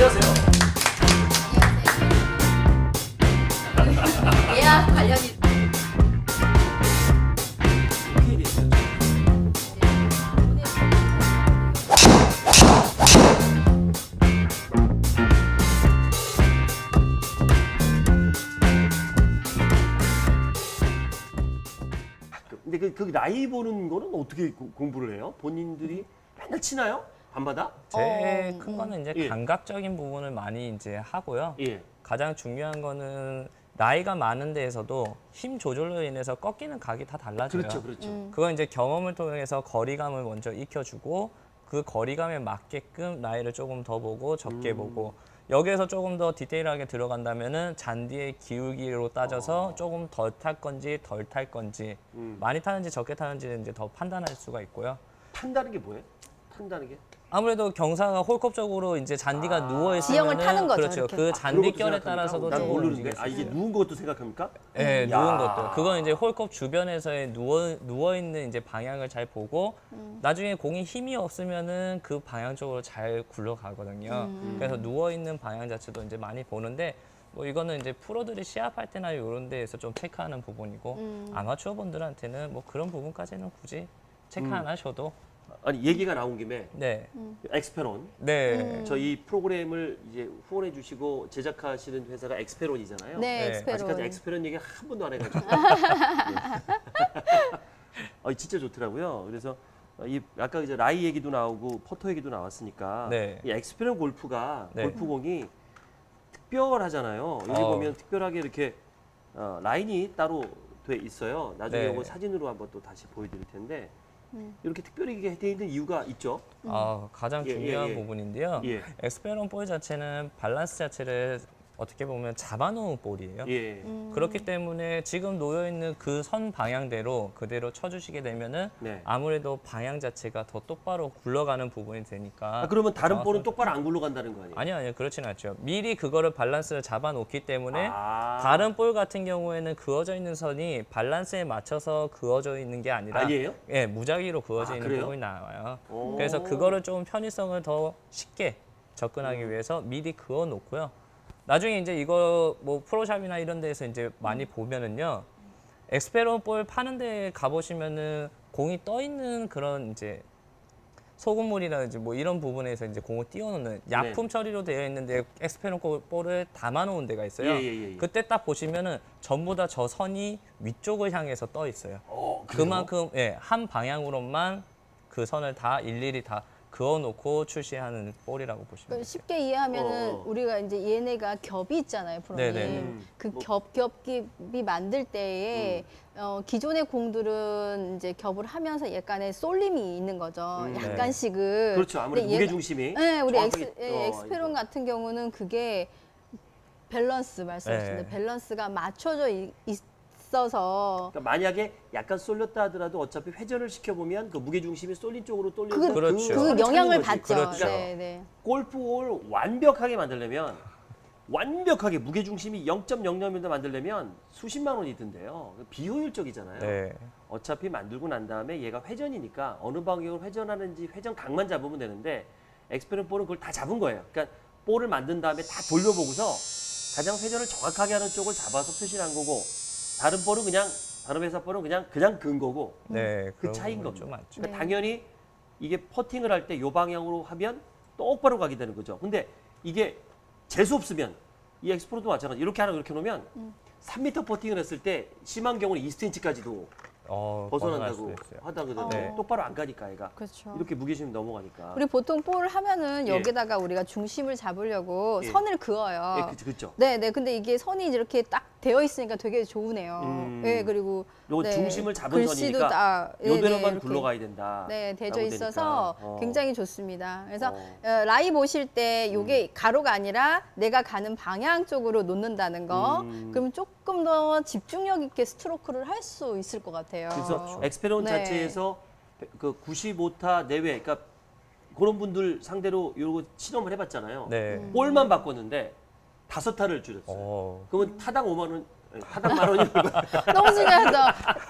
안녕하세요. 예약 관련이? 근데 그, 그 나이 보는 거는 어떻게 고- 공부를 해요? 본인들이 맨날 치나요? 밤마다? 제일 어, 큰 음. 거는 이제 예. 감각적인 부분을 많이 이제 하고요. 예. 가장 중요한 거는 나이가 많은 데에서도 힘 조절로 인해서 꺾이는 각이 다 달라져요. 그렇죠, 그렇죠. 음. 그건 이제 경험을 통해서 거리감을 먼저 익혀주고 그 거리감에 맞게끔 나이를 조금 더 보고 적게 음. 보고 여기에서 조금 더 디테일하게 들어간다면은 잔디의 기울기로 따져서 조금 덜 탈 건지 덜 탈 건지 어. 음. 많이 타는지 적게 타는지는 이제 더 판단할 수가 있고요. 탄다는 게 뭐예요? 탄다는 게? 아무래도 경사가 홀컵적으로 이제 잔디가 아. 누워 있으면 지형을 타는 거죠, 그렇죠. 이렇게. 그 것도 잔디결에? 따라서도 난 모르는데. 아 이게. 누운 것도 생각합니까? 네, 야. 누운 것도. 그건 이제 홀컵 주변에서의 누워 누워 있는 이제 방향을 잘 보고 나중에 공이 힘이 없으면은 그 방향 쪽으로 잘 굴러가거든요. 그래서 누워 있는 방향 자체도 이제 많이 보는데 뭐 이거는 이제 프로들이 시합할 때나 이런 데에서 좀 체크하는 부분이고 음. 아마추어 분들한테는 뭐 그런 부분까지는 굳이 체크 음. 안 하셔도 아니 얘기가 나온 김에 네. 엑스페론 네. 음. 저희 프로그램을 이제 후원해 주시고 제작하시는 회사가 엑스페론이잖아요. 네, 네. 엑스페론. 아직까지 엑스페론 얘기 한 번도 안 해가지고. 아, 진짜 좋더라고요. 그래서 이 아까 이제 라이 얘기도 나오고 퍼터 얘기도 나왔으니까 네. 이 엑스페론 골프가 네. 골프공이 특별하잖아요. 여기 어. 보면 특별하게 이렇게 어, 라인이 따로 돼 있어요. 나중에 네. 이거 사진으로 한번 또 다시 보여드릴 텐데 음. 이렇게 특별하게 돼 있는 이유가 있죠. 아, 가장 예, 예, 중요한 예. 부분인데요. 예, 엑스페론 볼 자체는 밸런스 자체를 어떻게 보면 잡아놓은 볼이에요. 예, 음. 그렇기 때문에 지금 놓여 있는 그 선 방향대로 그대로 쳐주시게 되면은 네. 아무래도 방향 자체가 더 똑바로 굴러가는 부분이 되니까. 아, 그러면 다른 아, 볼은 선- 똑바로 안 굴러간다는 거 아니에요? 아니요, 아니요, 그렇지는 않죠. 미리 그거를 밸런스를 잡아놓기 때문에 아. 다른 볼 같은 경우에는 그어져 있는 선이 밸런스에 맞춰서 그어져 있는 게 아니라 아니에요? 예, 무작위로 그어져 아, 있는 그래요? 부분이 나와요. 오. 그래서 그거를 좀 편의성을 더 쉽게 접근하기 위해서 미리 그어 놓고요. 나중에 이제 이거 뭐 pro shop이나 이런 데에서 이제 많이 보면은요. 엑스페론 볼 파는 데 가보시면은 공이 떠 있는 그런 이제 소금물이라든지 뭐 이런 부분에서 이제 공을 띄워놓는 약품 네. 처리로 되어 있는데 엑스페론 볼을 담아놓은 데가 있어요. 예, 예, 예, 예. 그때 딱 보시면은 전부 다 저 선이 위쪽을 향해서 떠 있어요. 어? 그만큼 예, 한 방향으로만 그 선을 다 일일이 다 그어놓고 출시하는 볼이라고 보시면 그러니까 돼요. 쉽게 이해하면은 어, 어. 우리가 이제 얘네가 겹이 있잖아요, 프로님. 네네. 음. 그 뭐- 겹 겹이 만들 때에 어, 기존의 공들은 이제 겹을 하면서 약간의 쏠림이 있는 거죠. 음. 네. 약간씩은. 그렇죠. 아무래도 무게 중심이. 네, 우리 엑스, 예, 어, 엑스페론. 같은 경우는 그게 밸런스 말씀하셨는데 네. 밸런스가 맞춰져 이- 있어서 그러니까 만약에 약간 쏠렸다 하더라도 어차피 회전을 시켜보면 그 무게 중심이 쏠린 쪽으로 쏠려서 그, 그렇죠. 그 선을 영향을. 받죠. 그렇죠. 네, 네. 골프를 완벽하게 만들려면 완벽하게 무게 중심이 0.00m 만들려면 수십만 원이 든대요. 비효율적이잖아요. 네. 어차피 만들고 난 다음에 얘가 회전이니까 어느 방향으로 회전하는지 회전 각만 잡으면 되는데 엑스페린 볼은 그걸 다 잡은 거예요. 그러니까 볼을 만든 다음에 다 돌려보고서 가장 회전을 정확하게 하는 쪽을 잡아서 표시를 한 거고 다른 볼은 그냥 다른 회사 볼은 그냥 그냥 근 거고 네. 그 차이인 겁니다. 많죠. 그러니까 네. 당연히 이게 퍼팅을 할 때 요 방향으로 하면 똑바로 가게 되는 거죠. 근데 이게 재수 없으면 이 엑스프로도 마찬가지 이렇게 하나 이렇게 놓으면 음. 3m 퍼팅을 했을 때 심한 경우는 2cm까지도 어, 벗어난다고 수도 있어요. 하다 그러면 네. 똑바로 안 가니까 얘가 그렇죠. 이렇게 무게심이 넘어가니까. 우리 보통 볼을 하면은 예. 여기다가 우리가 중심을 잡으려고 예. 선을 그어요. 예, 그렇죠. 네, 네. 근데 이게 선이 이렇게 딱 되어 있으니까 되게 좋으네요. 음. 네, 그리고 요거 네, 중심을 잡은 글씨도 선이니까 다 예, 요대로만 네, 이렇게 굴러가야 된다. 네, 되어 있어서. 어. 굉장히 좋습니다. 그래서 어. 어, 라이 보실 때 요게 가로가 아니라 내가 가는 방향 쪽으로 놓는다는 거. 음. 그러면 조금 더 집중력 있게 스트로크를 할 수 있을 것 같아요. 그래서 엑스페론 네. 자체에서 그 95타 내외, 그러니까 그런 분들 상대로 이거 실험을 해봤잖아요. 네. 음. 볼만 바꿨는데 다섯 타를 줄였어요. 어. 그러면 타당 5만 원, 아니, 타당 만 원이 너무 중요하죠.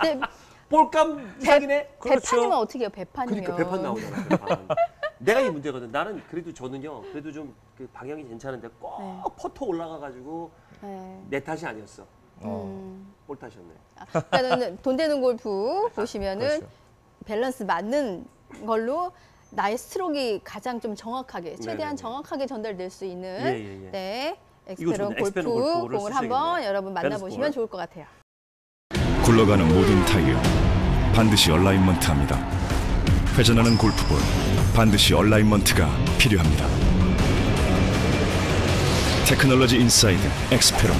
네, 볼감 이상이네. 그렇죠. 배판이면 어떻게 해요? 배판이면. 그러니까 배판 나오잖아. 배판. 내가 이 문제거든. 나는 그래도 저는요. 그래도 좀 그 방향이 괜찮은데 꼭 네. 퍼터 올라가가지고 네. 내 탓이 아니었어. 어, 음. 볼 탓이었네. 그러니까는 돈 되는 골프 보시면은 그렇죠. 밸런스 맞는 걸로 나의 스트로크가 가장 좀 정확하게 최대한 네네네. 정확하게 전달될 수 있는 예, 예, 예. 네 엑스페론 좋네. 골프 공을 한번. 여러분 만나보시면. 좋을 것 같아요. 굴러가는 모든 타이어 반드시 alignment합니다. 회전하는 골프볼 반드시 alignment가 필요합니다. Technology Inside 엑스페론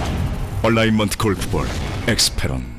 alignment golf ball 엑스페론